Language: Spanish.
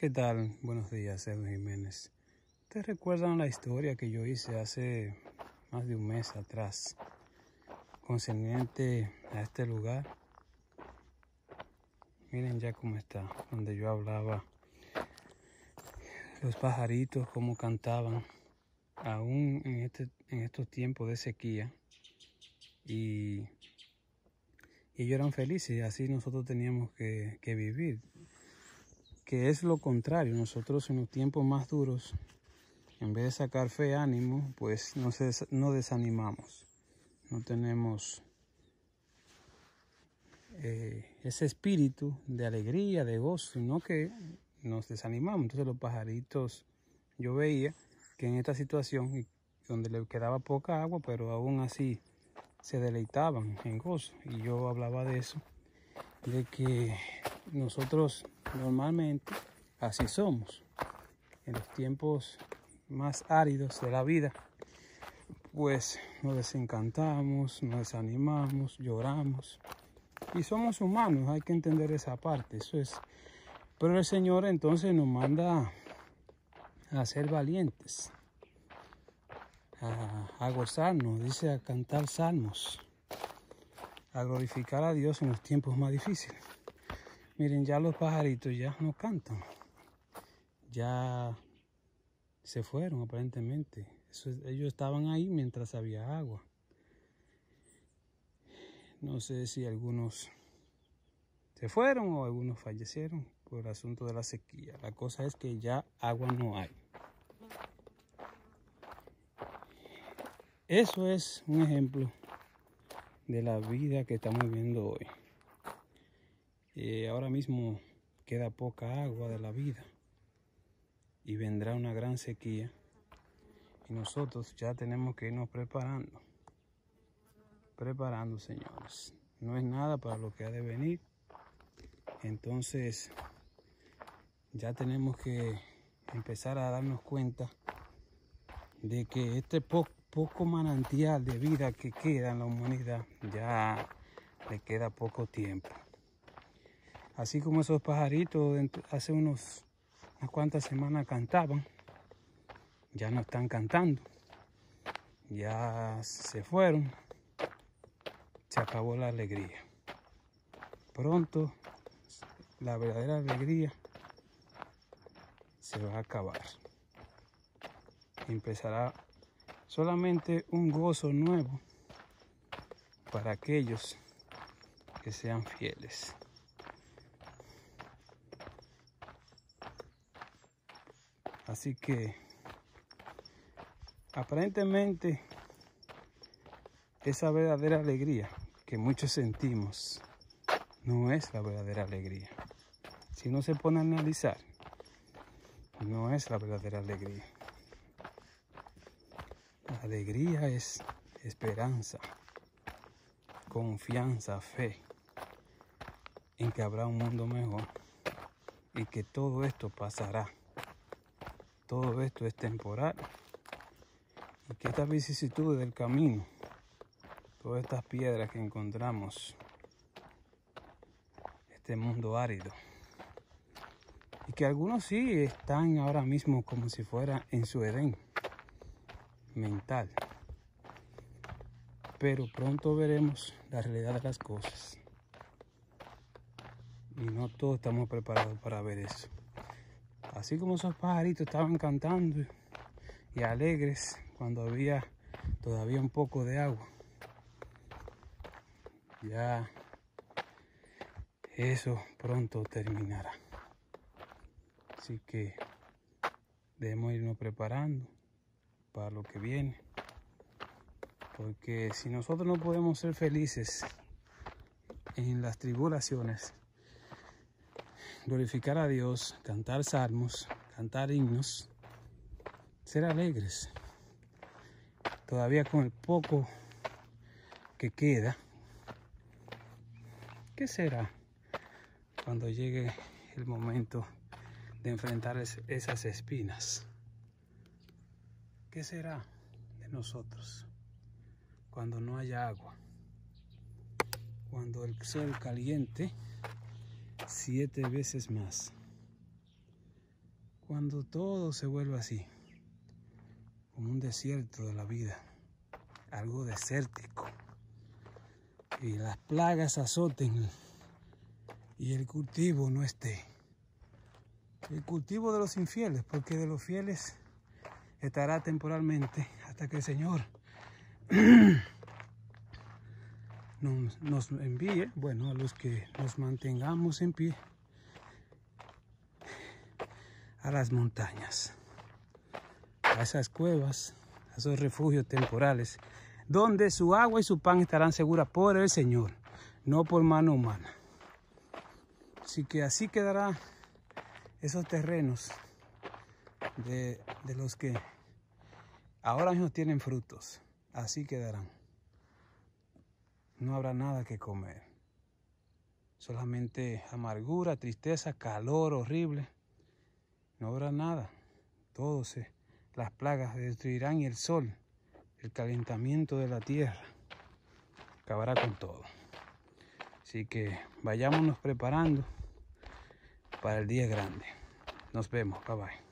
¿Qué tal? Buenos días, Edwin Jiménez. ¿Ustedes recuerdan la historia que yo hice hace más de un mes atrás concerniente a este lugar? Miren ya cómo está, donde yo hablaba. Los pajaritos, cómo cantaban, aún en, este, en estos tiempos de sequía. Y, y ellos eran felices así nosotros teníamos que, que vivir que es lo contrario. Nosotros en los tiempos más duros, en vez de sacar fe, ánimo, pues no, no desanimamos. No tenemos eh, ese espíritu de alegría, de gozo, sino que nos desanimamos. Entonces los pajaritos, yo veía que en esta situación, donde le quedaba poca agua, pero aún así se deleitaban en gozo. Y yo hablaba de eso, de que nosotros normalmente así somos. En los tiempos más áridos de la vida, pues nos desencantamos, nos desanimamos, lloramos. Y somos humanos, hay que entender esa parte, eso es. Pero el Señor entonces nos manda a ser valientes, a, a gozarnos, dice a cantar salmos, a glorificar a Dios en los tiempos más difíciles. Miren, ya los pajaritos ya no cantan. Ya se fueron aparentemente. ellos estaban ahí mientras había agua. No sé si algunos se fueron o algunos fallecieron por el asunto de la sequía. La cosa es que ya agua no hay. Eso es un ejemplo de la vida que estamos viviendo hoy. Eh, ahora mismo queda poca agua de la vida y vendrá una gran sequía y nosotros ya tenemos que irnos preparando, preparando señores. No es nada para lo que ha de venir, entonces ya tenemos que empezar a darnos cuenta de que este poco manantial de vida que queda en la humanidad ya le queda poco tiempo. Así como esos pajaritos hace unos, unas cuantas semanas cantaban, ya no están cantando, ya se fueron, se acabó la alegría. Pronto la verdadera alegría se va a acabar. Empezará solamente un gozo nuevo para aquellos que sean fieles. Así que aparentemente esa verdadera alegría que muchos sentimos no es la verdadera alegría. Si uno se pone a analizar, no es la verdadera alegría. La alegría es esperanza, confianza, fe en que habrá un mundo mejor y que todo esto pasará todo esto es temporal. Y que estas vicisitudes del camino, todas estas piedras que encontramos, este mundo árido, y que algunos sí están ahora mismo como si fuera en su Edén mental, pero pronto veremos la realidad de las cosas. Y no todos estamos preparados para ver eso. Así como esos pajaritos estaban cantando y alegres cuando había todavía un poco de agua. Ya eso pronto terminará. Así que debemos irnos preparando para lo que viene. Porque si nosotros no podemos ser felices en las tribulaciones, glorificar a Dios, cantar salmos, cantar himnos, ser alegres. Todavía con el poco que queda, ¿qué será cuando llegue el momento de enfrentar esas espinas? ¿Qué será de nosotros cuando no haya agua? Cuando el sol caliente siete veces más. cuando todo se vuelve así, como un desierto de la vida, algo desértico, y las plagas azoten y el cultivo no esté. El cultivo de los infieles, porque de los fieles estará temporalmente hasta que el Señor nos, envíe, bueno, a los que nos mantengamos en pie a las montañas, a esas cuevas, a esos refugios temporales, donde su agua y su pan estarán seguras por el Señor, no por mano humana. Así que así quedará esos terrenos de, de los que ahora mismo tienen frutos. Así quedarán. No habrá nada que comer. Solamente amargura, tristeza, calor horrible no habrá nada. Todo se, las plagas destruirán y el sol, el calentamiento de la tierra, acabará con todo. Así que vayámonos preparando para el día grande. Nos vemos. Bye bye.